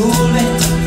soulmate